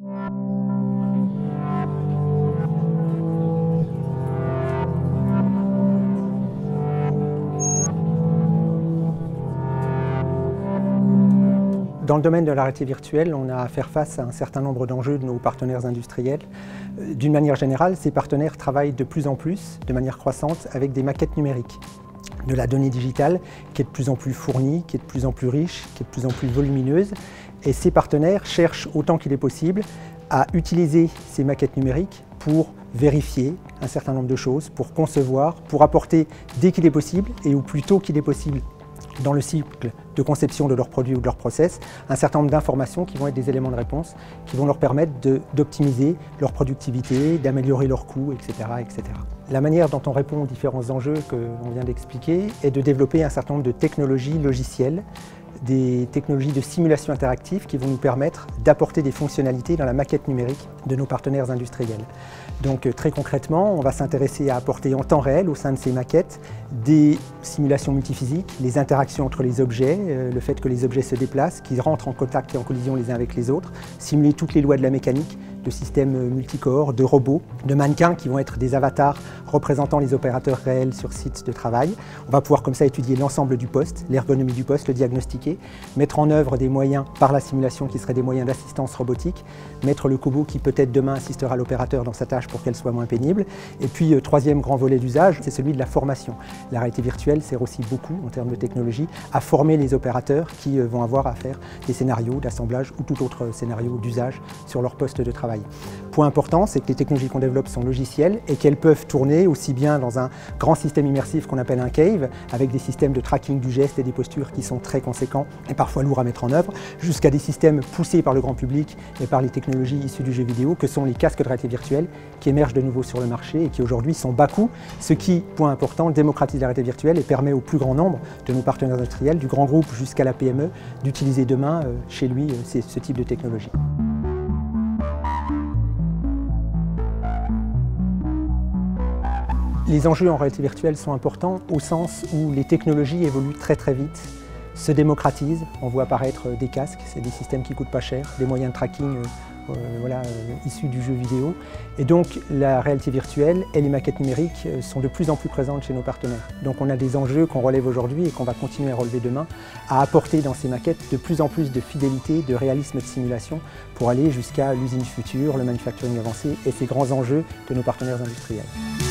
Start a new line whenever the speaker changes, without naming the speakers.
Dans le domaine de la réalité virtuelle, on a à faire face à un certain nombre d'enjeux de nos partenaires industriels. D'une manière générale, ces partenaires travaillent de plus en plus, de manière croissante, avec des maquettes numériques de la donnée digitale qui est de plus en plus fournie, qui est de plus en plus riche, qui est de plus en plus volumineuse. Et ces partenaires cherchent autant qu'il est possible à utiliser ces maquettes numériques pour vérifier un certain nombre de choses, pour concevoir, pour apporter dès qu'il est possible et au plus tôt qu'il est possible dans le cycle de conception de leurs produits ou de leurs process un certain nombre d'informations qui vont être des éléments de réponse, qui vont leur permettre d'optimiser leur productivité, d'améliorer leurs coûts, etc., etc. La manière dont on répond aux différents enjeux que l'on vient d'expliquer est de développer un certain nombre de technologies logicielles des technologies de simulation interactive qui vont nous permettre d'apporter des fonctionnalités dans la maquette numérique de nos partenaires industriels. Donc euh, très concrètement, on va s'intéresser à apporter en temps réel au sein de ces maquettes des simulations multiphysiques, les interactions entre les objets, euh, le fait que les objets se déplacent, qu'ils rentrent en contact et en collision les uns avec les autres, simuler toutes les lois de la mécanique, de systèmes multicorps, de robots, de mannequins qui vont être des avatars représentant les opérateurs réels sur site de travail. On va pouvoir comme ça étudier l'ensemble du poste, l'ergonomie du poste, le diagnostiquer, mettre en œuvre des moyens par la simulation qui seraient des moyens d'assistance robotique, mettre le cobot qui peut-être demain assistera l'opérateur dans sa tâche pour qu'elle soit moins pénible. Et puis, euh, troisième grand volet d'usage, c'est celui de la formation. La réalité virtuelle sert aussi beaucoup, en termes de technologie, à former les opérateurs qui euh, vont avoir à faire des scénarios d'assemblage ou tout autre scénario d'usage sur leur poste de travail. Point important, c'est que les technologies qu'on développe sont logicielles et qu'elles peuvent tourner aussi bien dans un grand système immersif qu'on appelle un cave, avec des systèmes de tracking du geste et des postures qui sont très conséquents et parfois lourds à mettre en œuvre, jusqu'à des systèmes poussés par le grand public et par les technologies issues du jeu vidéo, que sont les casques de réalité virtuelle, qui émergent de nouveau sur le marché et qui aujourd'hui sont bas coût, ce qui, point important, démocratise la réalité virtuelle et permet au plus grand nombre de nos partenaires industriels, du grand groupe jusqu'à la PME, d'utiliser demain euh, chez lui euh, ce type de technologie. Les enjeux en réalité virtuelle sont importants au sens où les technologies évoluent très très vite, se démocratisent. On voit apparaître des casques, c'est des systèmes qui coûtent pas cher, des moyens de tracking euh, euh, voilà, euh, issus du jeu vidéo. Et donc la réalité virtuelle et les maquettes numériques sont de plus en plus présentes chez nos partenaires. Donc on a des enjeux qu'on relève aujourd'hui et qu'on va continuer à relever demain, à apporter dans ces maquettes de plus en plus de fidélité, de réalisme de simulation pour aller jusqu'à l'usine future, le manufacturing avancé et ces grands enjeux de nos partenaires industriels.